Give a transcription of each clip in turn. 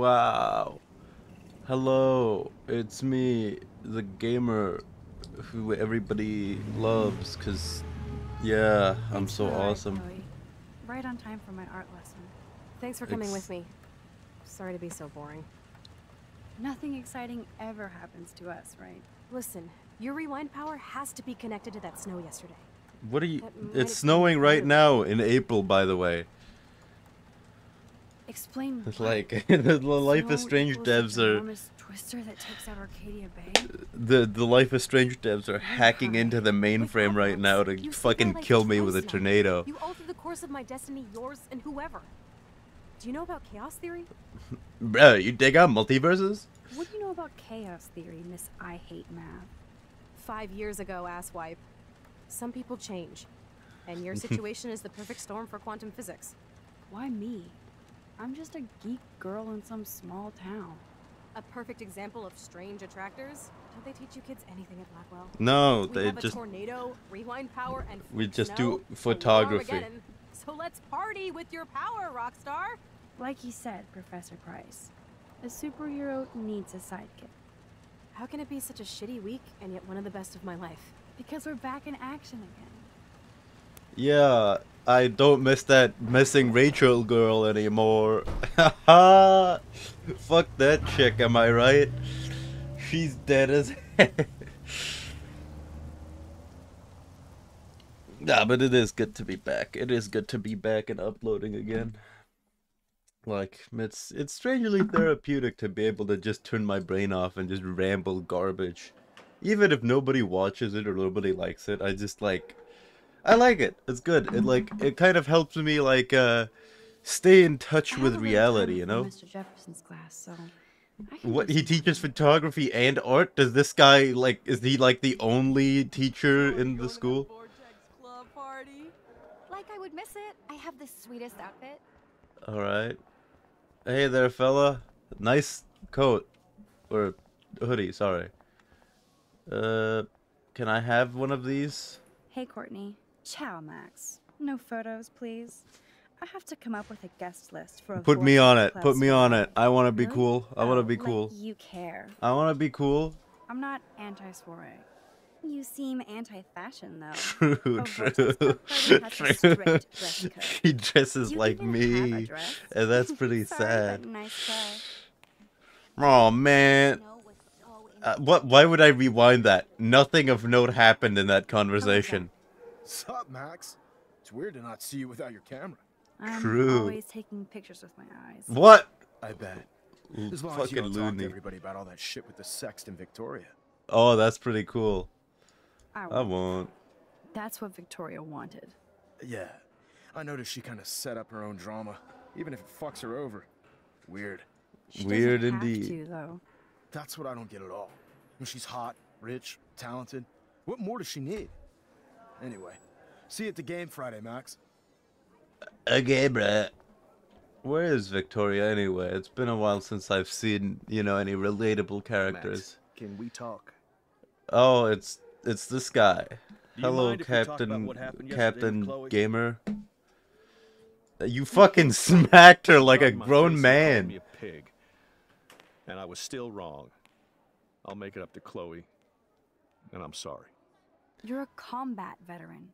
Wow. Hello, it's me, the gamer who everybody loves, cause, yeah, I'm so awesome. Chloe. Right on time for my art lesson. Thanks for coming It's- with me. Sorry to be so boring. Nothing exciting ever happens to us, right? Listen, your rewind power has to be connected to that snow yesterday. What are you? It's snowing right now in April, by the way. Explain. It's like the Life is Strange devs are twister that takes out Arcadia Bay. the the Life is Strange devs are hacking into the mainframe right now to fucking kill me with a tornado. You altered the course of my destiny, yours, and whoever. Do you know about chaos theory? Bro, you dig out multiverses? What do you know about chaos theory, Miss I Hate Math? Five years ago, asswipe. Some people change. And your situation is the perfect storm for quantum physics. Why me? I'm just a geek girl in some small town. A perfect example of strange attractors. Don't they teach you kids anything at Blackwell? No, we they have just a tornado, rewind power, and We just snow, do photography. So let's party with your power, Rockstar. Like he said, Professor Price, a superhero needs a sidekick. How can it be such a shitty week and yet one of the best of my life? Because we're back in action again. Yeah, I don't miss that missing Rachel girl anymore. Haha. Fuck that chick, am I right? She's dead as Nah, but it is good to be back. It is good to be back and uploading again. Like it's it's strangely therapeutic to be able to just turn my brain off and just ramble garbage. Even if nobody watches it or nobody likes it, I just like I like it. It's good. It like it kind of helps me like uh stay in touch I with have a little reality, you know? Mr. Jefferson's class, so What he teaches photography and art? Does this guy like is he like the only teacher in the school? Like I would miss it. I have the sweetest outfit. All right. Hey there, fella. Nice coat or hoodie, sorry. Uh can I have one of these? Hey, Courtney. Ciao, Max. No photos, please. I have to come up with a guest list for a Put me on it. Put me on it. I want to be cool. I want to be like cool. You care. I want to be cool. I'm not anti-soiree. You seem anti-fashion, though. True, true, Vortex Club party has a true. She dresses You like even have a me, and that's pretty Sorry, sad. nice. Oh man, Snow was so uh, what? Why would I rewind that? Nothing of note happened in that conversation. Sup, Max? It's weird to not see you without your camera. True. I'm True. always taking pictures with my eyes. What? I bet. L- As long as you Fucking don't talk to everybody about all that shit with the sext in Victoria. Oh, that's pretty cool. I I won't. won't. That's what Victoria wanted. Yeah, I noticed she kind of set up her own drama, even if it fucks her over. Weird. She Weird doesn't indeed. Have to, though. That's what I don't get at all. When she's hot, rich, talented, what more does she need? Anyway, see you at the game Friday, Max. Okay, bruh. Where is Victoria anyway? It's been a while since I've seen, you know, any relatable characters. can we talk? Oh, it's it's this guy. Hello, mind if we talk about Captain what happened yesterday with Captain Gamer. You fucking smacked her like a Got in my grown face and called man. Me a pig. And I was still wrong. I'll make it up to Chloe. And I'm sorry. You're a combat veteran.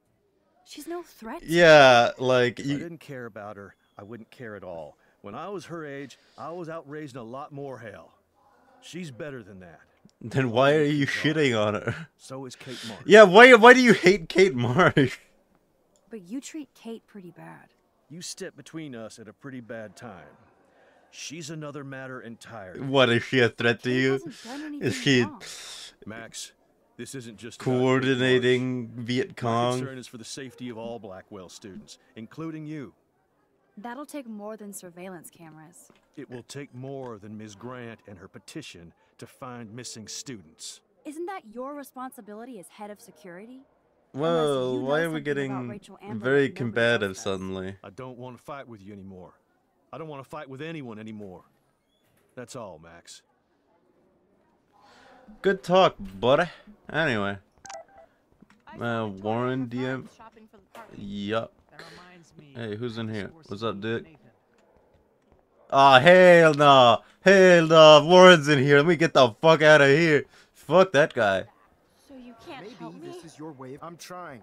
She's no threat. to Yeah, like If I you. didn't care about her, I wouldn't care at all. When I was her age, I was out raising a lot more hell. She's better than that. Then why are you shitting on her? So is Kate Marsh. Yeah, why why do you hate Kate Marsh? But you treat Kate pretty bad. You stepped between us at a pretty bad time. She's another matter entirely. What is she a threat to Kate you? hasn't done Is she wrong. Max, this isn't just about Kate Marsh. coordinating Viet Cong. My Cong? concern is for the safety of all Blackwell students, including you. That'll take more than surveillance cameras. It will take more than Ms. Grant and her petition to find missing students. Isn't that your responsibility as head of security? Well, why are we getting Amber very combative suddenly? I don't want to fight with you anymore. I don't want to fight with anyone anymore. That's all, Max. Good talk, buddy. Anyway, uh, Warren DM. Yup. Hey, who's in here? What's up, dude? Ah, hell no! Hey, uh, Warren's in here. Let me get the fuck out of here. Fuck that guy. So you can't Maybe help me? this is your way. I'm trying.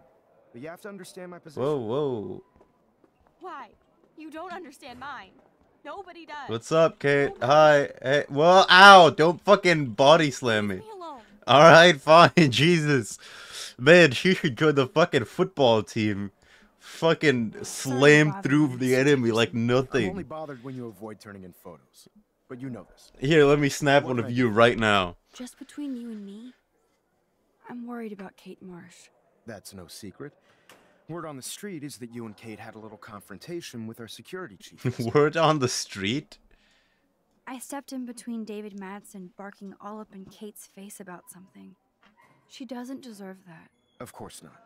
But you have to understand my position. Whoa, whoa. Why? You don't understand mine. Nobody does. What's up, Kate? Hi. Hey. Well, ow! Don't fucking body slam me. Me. All right, fine. Jesus, man, she should join the fucking football team. Fucking slam Bob. through the enemy like I'm only nothing. bothered when you avoid turning in photos. But you know this. Here, let me snap What one can of you right now. Just between you and me, I'm worried about Kate Marsh. That's no secret. Word on the street is that you and Kate had a little confrontation with our security chief. yesterday. Word on the street. I stepped in between David Madsen barking all up in Kate's face about something. She doesn't deserve that. of course not.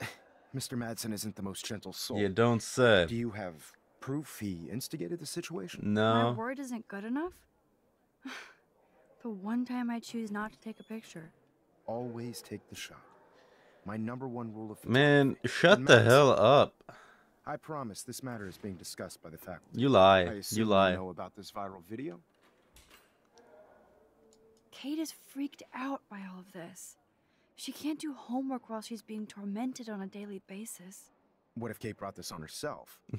Mr. Madsen isn't the most gentle soul. You don't say. Do you have proof he instigated the situation? No. My No. word isn't good enough? the one time I choose not to take a picture. Always take the shot. My number one rule of Man, shut the Madsen, hell up. I promise this matter is being discussed by the faculty. You lie. You lie. You know about this viral video. Kate is freaked out by all of this. She can't do homework while she's being tormented on a daily basis. What if Kate brought this on herself?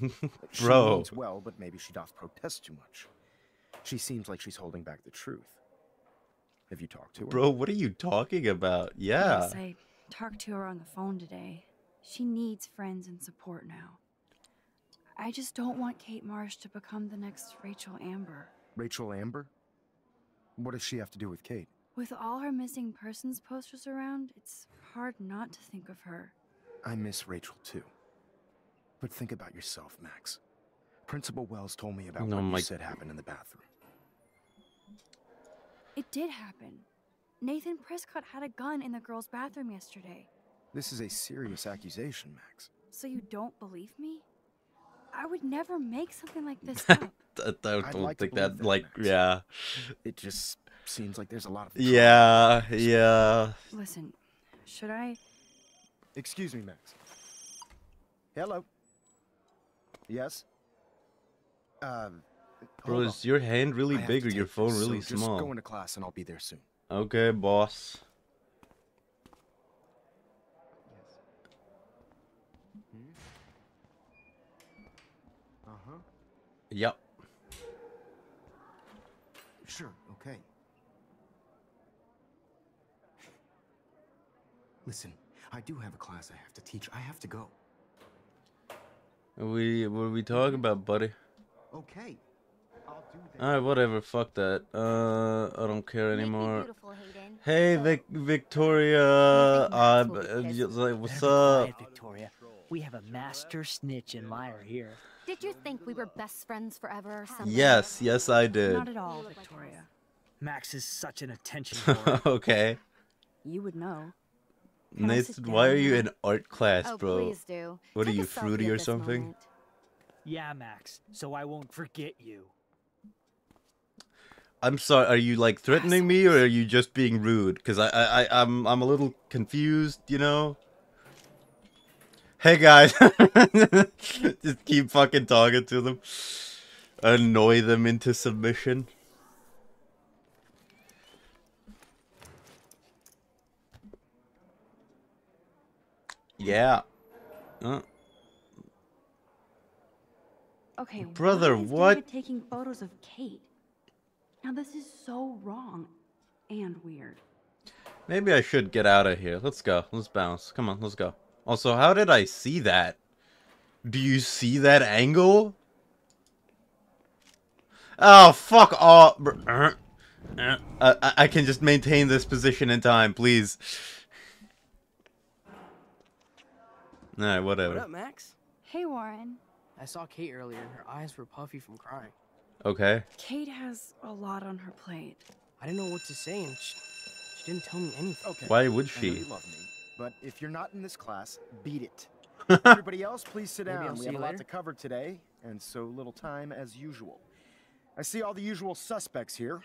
She Bro. means well, but maybe she doth protest too much. She seems like she's holding back the truth. Have you talked to her? Bro, what are you talking about? Yeah. Yes, I talked to her on the phone today. She needs friends and support now. I just don't want Kate Marsh to become the next Rachel Amber. Rachel Amber? What does she have to do with Kate? With all her missing persons posters around, it's hard not to think of her. I miss Rachel too. But think about yourself, Max. Principal Wells told me about Oh what my- you said happened in the bathroom. It did happen. Nathan Prescott had a gun in the girls' bathroom yesterday. This is a serious accusation, Max. So you don't believe me? I would never make something like this up. I I don't I'd like think that, that, like, Max. yeah. It just seems like there's a lot of Yeah, yeah. Listen, should I? Excuse me, Max. Hello. Yes. Um. Bro, is your hand really I big or your phone this, so really just small? go into class and I'll be there soon. Okay, boss. Uh huh. Yep. Sure. Okay. Listen, I do have a class I have to teach. I have to go. We what are we talking about, buddy? Okay. I'll do that. Alright, whatever. Fuck that. Uh, I don't care anymore. Hey, Vic, Victoria. Max I'm will be uh, like, what's up? Victoria. We have a master snitch and liar here. Did you think we were best friends forever or something? Yes, yes, I did. Not at all, Victoria. Max is such an attention whore. okay. You would know. Can Nathan, why are you in art class, Oh, bro? please do. What are Take a you, fruity or something? moment. yeah, Max. So I won't forget you. I'm sorry. Are you like threatening me, or are you just being rude? Cause I, I, I I'm, I'm a little confused. You know. Hey guys, just keep fucking talking to them, annoy them into submission. Yeah. Uh, Okay, Brother, what? Taking photos of Kate? Now this is so wrong and weird. Maybe I should get out of here. Let's go. Let's bounce. Come on, let's go. Also, how did I see that? Do you see that angle? Oh, fuck off. uh, uh, I, I can just maintain this position in time, please. Alright, What whatever. up, Max? Hey, Warren. I saw Kate earlier her eyes were puffy from crying. Okay. Kate has a lot on her plate. I didn't know what to say and she, she didn't tell me anything. Okay. Why would she? you love me, but if you're not in this class, beat it. Everybody else, please sit down. We have a lot to cover today, and so little time as usual. I see all the usual suspects here.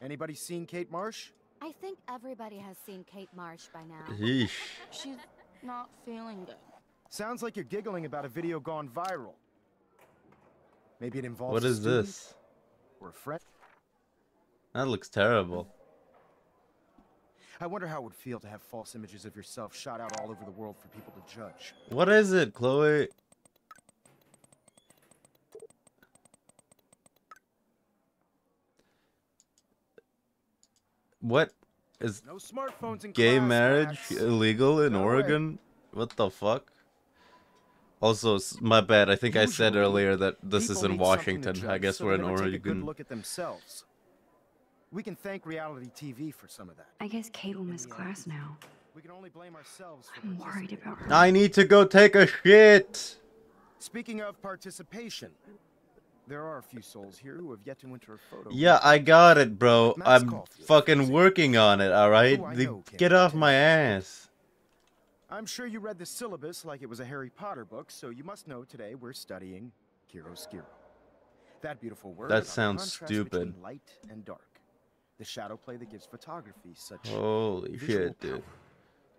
Anybody seen Kate Marsh? I think everybody has seen Kate Marsh by now. Yeesh. She's not feeling good. Sounds like you're giggling about a video gone viral. Maybe it involves. What is this? were a friend. That looks terrible. I wonder how it would feel to have false images of yourself shot out all over the world for people to judge. What is it, Chloe? What is No smartphones in gay class, marriage Max. illegal in No way. Oregon? What the fuck? Also, my bad. I think I said earlier that this is in need something to Washington. I guess so we're in would take a good Oregon. look at themselves. We can thank reality TV for some of that. I guess Kate will miss class now. We can only blame ourselves for I'm worried about her. I need to go take a shit. Speaking of participation, there are a few souls here who have yet to enter a photo. Yeah, I got it, bro. I'm fucking working on it, alright? Who I The- know Get off my ass. I'm sure you read the syllabus like it was a Harry Potter book, so you must know today we're studying chiaroscuro. That beautiful word. That about the sounds stupid. Light and dark. The shadow play that gives photography such Holy visual shit, dude.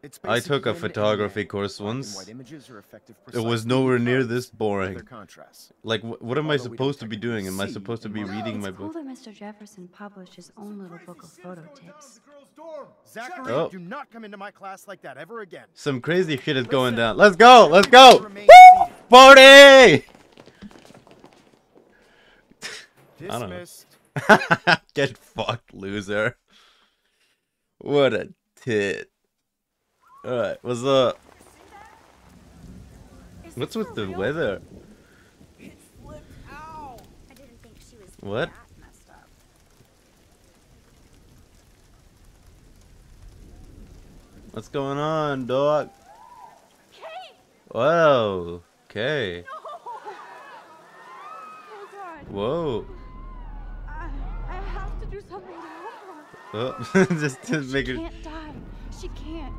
It's I took a photography yang. course once. images are effective It was nowhere near this boring. contrasts. Like, wh- what am I Although we don't supposed to be doing? Am I supposed to in be most reading it's my cool book? that Mr. Jefferson published his own little book of photo tips. Zachary, Oh. do not come into my class like that ever again. Some crazy shit is going down. Let's go! Let's go! remain Woo! seated. Party! I don't know. Dismissed. Get fucked, loser. What a tit. Alright, what's up? What's with the weather? I didn't think she was What? that messed up. What's going on, dog? Kate! Whoa. Okay. No! Oh. Whoa. I, I have to do something to help her. Oh, just to She make it. can't die. She can't.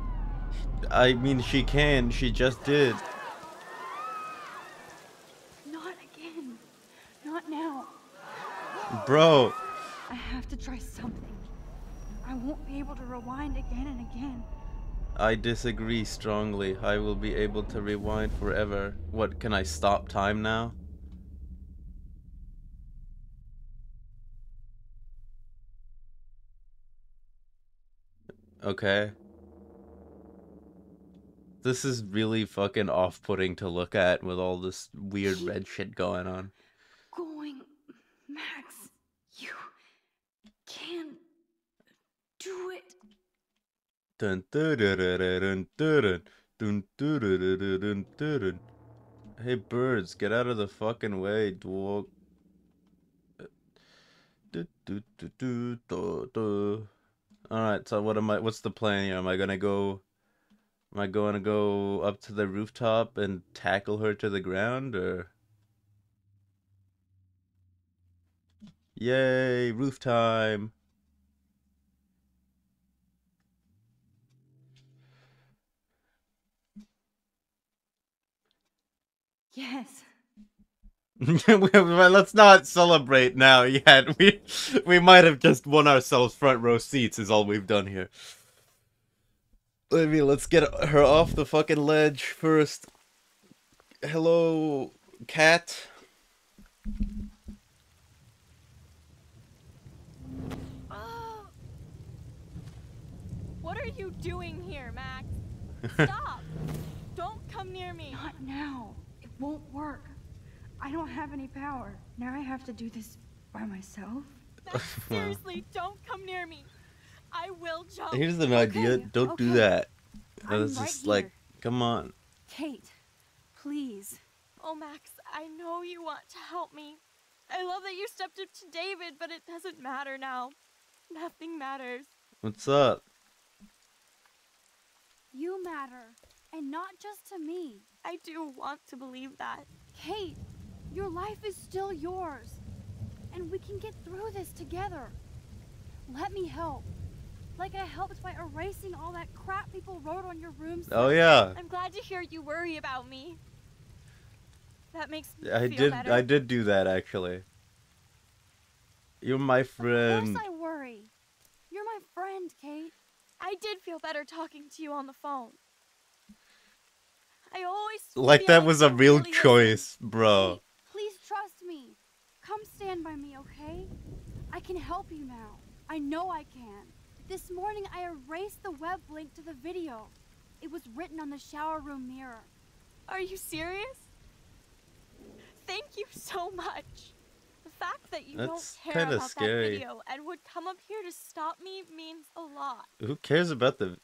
I mean, she can. She just did. Not again. Not now. Bro. I have to try something. I won't be able to rewind again and again. I disagree strongly. I will be able to rewind forever. What, can I stop time now? Okay. This is really fucking off-putting to look at with all this weird red shit going on. Hey birds, get out of the fucking way, dwarf. Alright, so what am I what's the plan here? Am I gonna go am I gonna go up to the rooftop and tackle her to the ground or Yay, roof time. Yes. Well, Let's not celebrate now yet. We we might have just won ourselves front row seats. Is all we've done here. I mean, let's get her off the fucking ledge first. Hello, cat. Oh. What are you doing here, Max? Stop! Don't come near me. Not now. It won't work. I don't have any power. Now I have to do this by myself. Max, seriously, don't come near me. I will jump. Here's an idea. Okay, Don't do okay. that. I'm It's right just like, come on. Kate, please. Oh, Max, I know you want to help me. I love that you stepped up to David, but it doesn't matter now. Nothing matters. What's up? You matter. And not just to me. I do want to believe that. Kate, your life is still yours. And we can get through this together. Let me help. Like I helped by erasing all that crap people wrote on your room. Oh yeah, I'm glad to hear you worry about me. That makes me I feel did. better. I did do that actually. You're my friend. Of friend. course I worry. You're my friend, Kate. I did feel better talking to you on the phone. I always Like that was a real really listen. choice, bro. Kate, please trust me. come stand by me, okay? I can help you now. I know I can. This morning I erased the web link to the video. It was written on the shower room mirror. Are you serious? Thank you so much. The fact that you That's don't care about scary. that video and would come up here to stop me means a lot. Who cares about the?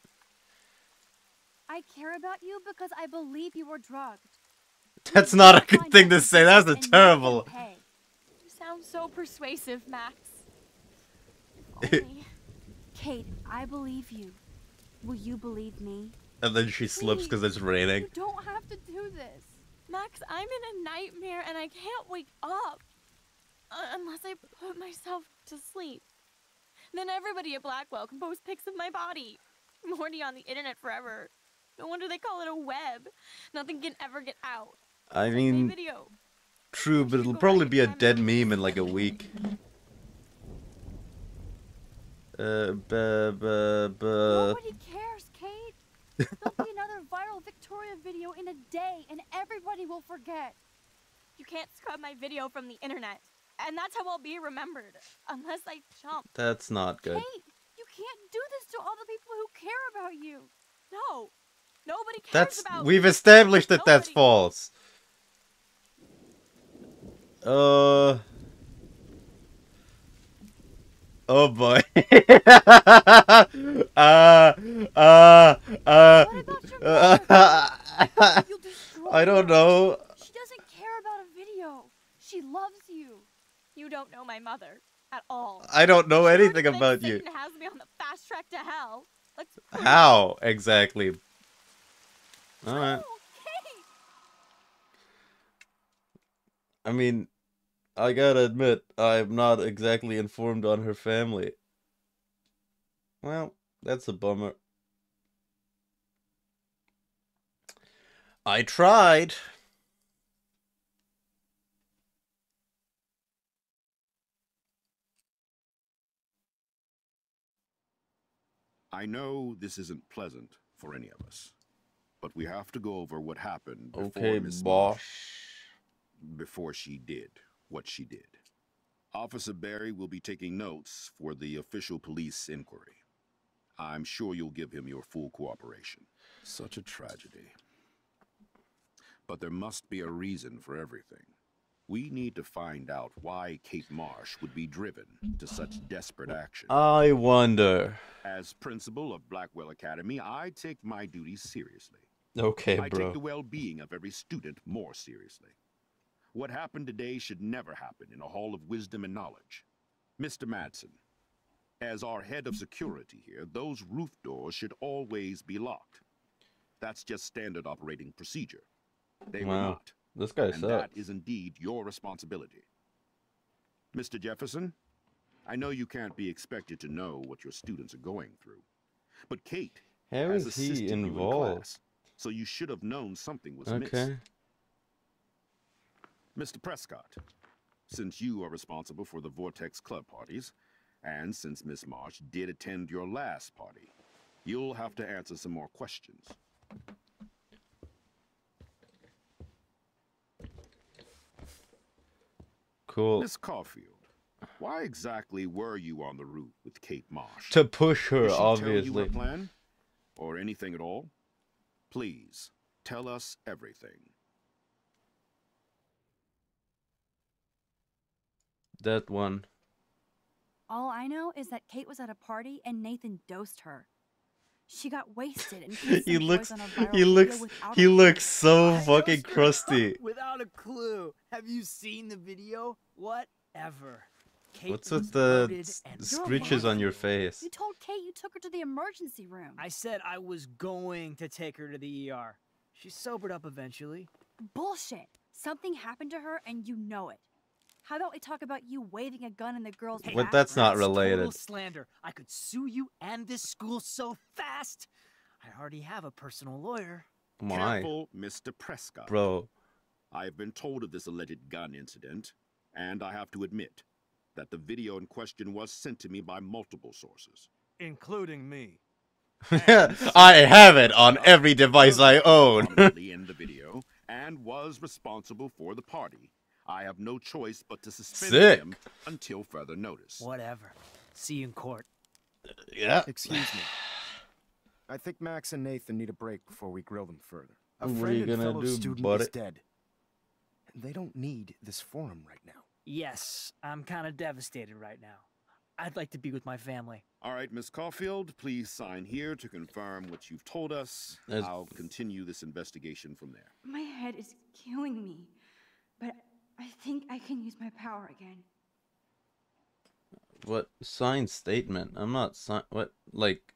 I care about you because I believe you were drugged. That's not a good thing to say. That's a terrible. You sound so persuasive, Max. Only. Kate, I believe you. Will you believe me? And then she slips because it's raining. You don't have to do this. Max, I'm in a nightmare and I can't wake up uh, unless I put myself to sleep. Then everybody at Blackwell can post pics of my body. Morty on the internet forever. No wonder they call it a web. Nothing can ever get out. I mean, video. true, but it'll probably be a dead meme in like a week. Uh, buh, buh, buh. Nobody cares, Kate. There'll be another viral Victoria video in a day, and everybody will forget. You can't scrub my video from the internet. And that's how I'll be remembered. Unless I jump. That's not good. Kate, you can't do this to all the people who care about you. No. Nobody cares That's about we've established that that's false. Uh. Oh boy. uh, uh, uh, What about your uh, I don't know. She doesn't care about a video. She loves you. You don't know my mother at all. I don't know anything about you. Has me on the fast track to hell. How exactly? Alright. Oh, I mean, I gotta admit, I'm not exactly informed on her family. Well, that's a bummer. I tried. I know this isn't pleasant for any of us, but we have to go over what happened before Okay, boss. Marsh- before she did what she did. Officer Barry will be taking notes for the official police inquiry. I'm sure you'll give him your full cooperation. Such a tragedy. But there must be a reason for everything. We need to find out why Kate Marsh would be driven to such desperate action. I wonder. As principal of Blackwell Academy, I take my duties seriously. Okay, I take the well-being of every student more seriously. What happened today should never happen in a hall of wisdom and knowledge. Mr. Madsen, as our head of security here, those roof doors should always be locked. That's just standard operating procedure. They were Wow. not. This guy and that sucks. is indeed your responsibility. Mr. Jefferson, I know you can't be expected to know what your students are going through. But Kate How has is he you in involved? class, so you should have known something was. Okay. Mr. Prescott, since you are responsible for the Vortex Club parties, and since Miss Marsh did attend your last party, you'll have to answer some more questions. Cool. Miss Caulfield, why exactly were you on the roof with Kate Marsh? To push her, Did she Tell you obviously. her plan? Or anything at all? Please, tell us everything. That one. All I know is that Kate was at a party and Nathan dosed her. She got wasted and he looks on a viral he looks he looks so I fucking crusty. Without a clue. Have you seen the video? Whatever. Kate What's with the loaded s- and You're screeches on your face? You told Kate you took her to the emergency room. I said I was going to take her to the ER. She sobered up eventually. Bullshit. Something happened to her and you know it. How about we talk about you waving a gun in the girl's Hey, But that's not That's Total related. slander. I could sue you and this school so fast. I already have a personal lawyer. My Careful, Mr. Prescott. bro. I have been told of this alleged gun incident, and I have to admit that the video in question was sent to me by multiple sources. Including me. I have it on every device I own. prominently in the video and was responsible for the party. I have no choice but to suspend Sick. him until further notice. Whatever. See you in court. Yeah. Excuse me. I think Max and Nathan need a break before we grill them further. A What are friend you and gonna fellow do, student buddy? is dead. They don't need this forum right now. Yes, I'm kind of devastated right now. I'd like to be with my family. All right, Miss Caulfield, please sign here to confirm what you've told us. As- I'll continue this investigation from there. My head is killing me, but I think I can use my power again. What signed statement? I'm not sign. What like?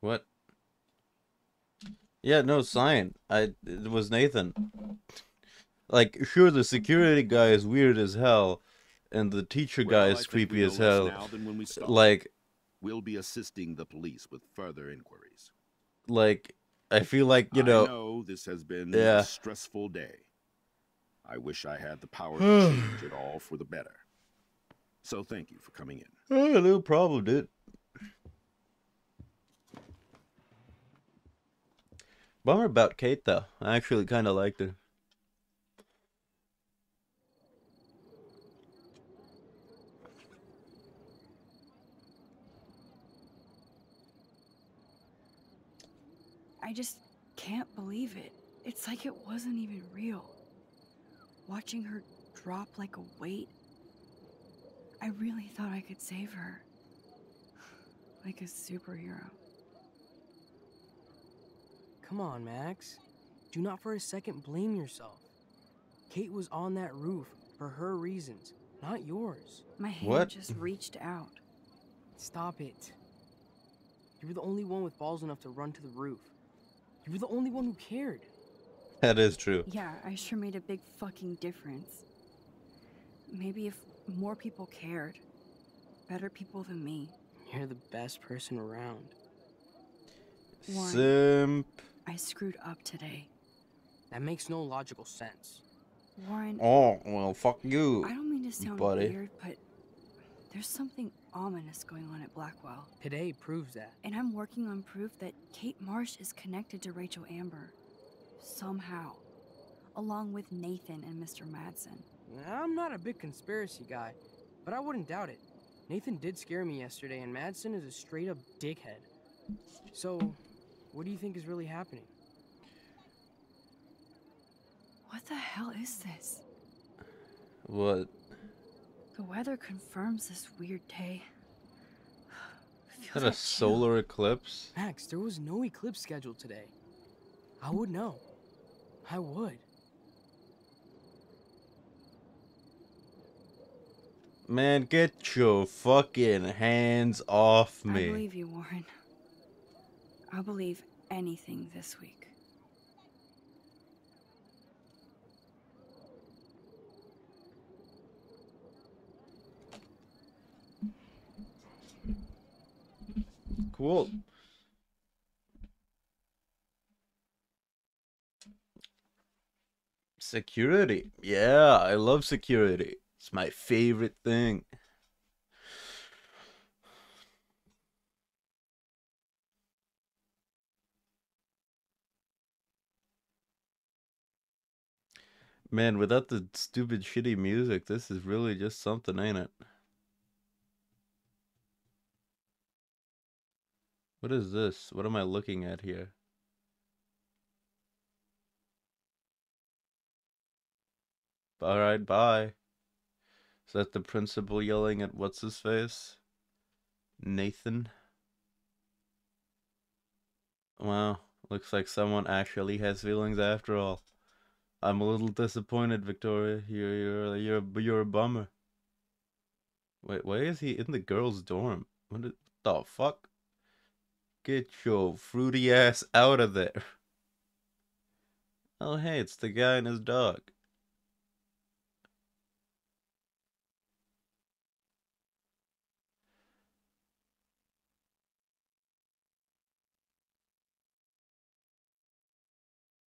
What? Yeah, no sign. I it was Nathan. Like, sure, the security guy is weird as hell, and the teacher Well, guy is creepy as hell. When we. Like, we'll be assisting the police with further inquiries. like I feel like you know. know this has been Yeah. a stressful day. I wish I had the power to change it all for the better. So thank you for coming in. Oh, no problem, dude. Bummer about Kate though. I actually kind of liked her. I just can't believe it. It's like it wasn't even real. Watching her drop like a weight, I really thought I could save her. Like a superhero. Come on, Max. Do not for a second blame yourself. Kate was on that roof for her reasons, not yours. My hand What? just reached out. Stop it. You were the only one with balls enough to run to the roof. You were the only one who cared. That is true. Yeah, I sure made a big fucking difference. Maybe if more people cared, better people than me. You're the best person around. Warren. Simp. I screwed up today. That makes no logical sense. Warren, Oh well, fuck you. I don't mean to sound buddy. weird, but there's something ominous going on at Blackwell. Today proves that. And I'm working on proof that Kate Marsh is connected to Rachel Amber. Somehow. Along with Nathan and Mr. Madsen. I'm not a big conspiracy guy, but I wouldn't doubt it. Nathan did scare me yesterday, and Madsen is a straight up dickhead. So, what do you think is really happening? What the hell is this? What? The weather confirms this weird day. Is that a like chill. solar eclipse? Max, there was no eclipse scheduled today. I would know. I would. Man, get your fucking hands off me. I believe you, Warren. I'll believe anything this week. Cool. Security. Yeah, I love security. It's my favorite thing. Man, without the stupid shitty music, this is really just something, ain't it? What is this? What am I looking at here? Alright, bye. Is that the principal yelling at what's his face? Nathan? Wow, looks like someone actually has feelings after all. I'm a little disappointed, Victoria. You're you're you're you're a bummer. Wait, why is he in the girls' dorm? What the fuck? Get your fruity ass out of there. Oh, hey, it's the guy and his dog.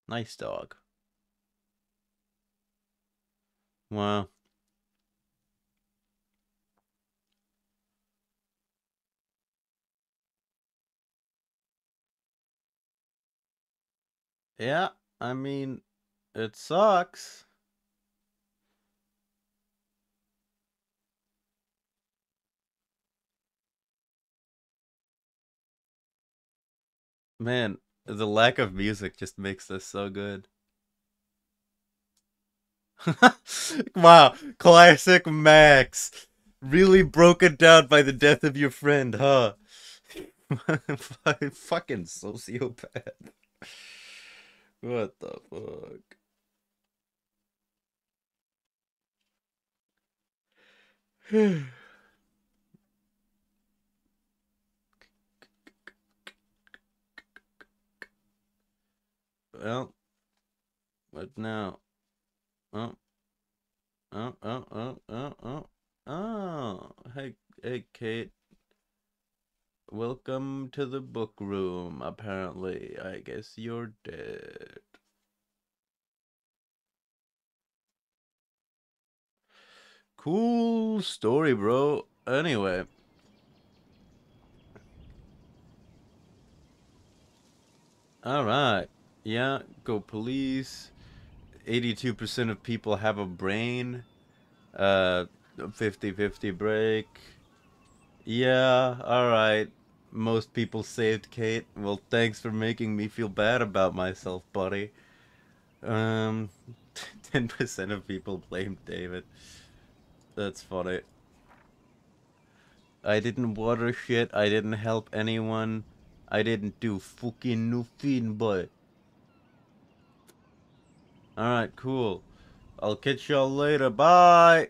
Nice dog. Wow. Yeah, I mean, it sucks. Man, the lack of music just makes this so good. wow, classic Max. Really broken down by the death of your friend, huh? Fucking sociopath. What the fuck? well, what now? Oh, oh, oh, oh, oh, oh, oh. Hey, hey, Kate. Welcome to the book room. Apparently, I guess you're dead. Cool story, bro. Anyway. Alright. Yeah, go police. 82% of people have a brain. Uh, 50-50 break. Yeah, alright. Most people saved Kate. Well, thanks for making me feel bad about myself, buddy. Um, 10% of people blamed David. That's funny. I didn't water shit. I didn't help anyone. I didn't do fucking nothing, but... Alright, cool. I'll catch y'all later. Bye!